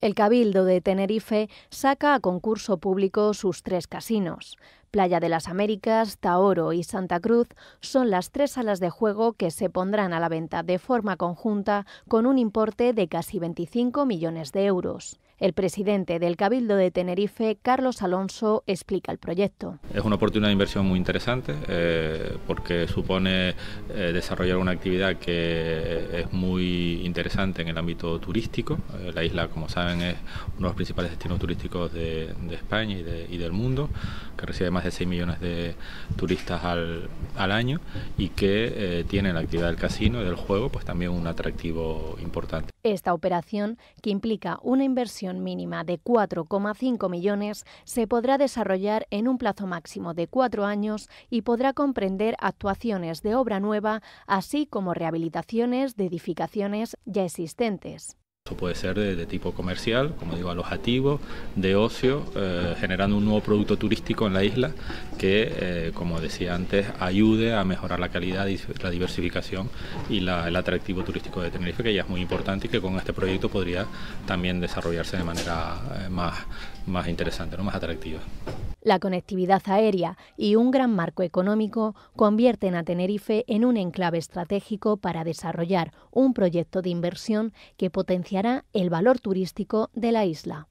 El Cabildo de Tenerife saca a concurso público sus tres casinos. Playa de las Américas, Taoro y Santa Cruz son las tres salas de juego que se pondrán a la venta de forma conjunta con un importe de casi 25 millones de euros. El presidente del Cabildo de Tenerife, Carlos Alonso, explica el proyecto. Es una oportunidad de inversión muy interesante eh, porque supone eh, desarrollar una actividad que es muy interesante en el ámbito turístico. Eh, la isla, como saben, es uno de los principales destinos turísticos de, España y, del mundo, que recibe más de 6 millones de turistas al, año y que tiene la actividad del casino y del juego pues también un atractivo importante. Esta operación, que implica una inversión mínima de 4,5 millones se podrá desarrollar en un plazo máximo de cuatro años y podrá comprender actuaciones de obra nueva, así como rehabilitaciones de edificaciones ya existentes. Esto puede ser de, tipo comercial, como digo, alojativo, de ocio, eh, generando un nuevo producto turístico en la isla que, eh, como decía antes, ayude a mejorar la calidad, la diversificación y el atractivo turístico de Tenerife, que ya es muy importante y que con este proyecto podría también desarrollarse de manera eh, más, más interesante, ¿no? más atractiva. La conectividad aérea y un gran marco económico convierten a Tenerife en un enclave estratégico para desarrollar un proyecto de inversión que potenciará el valor turístico de la isla.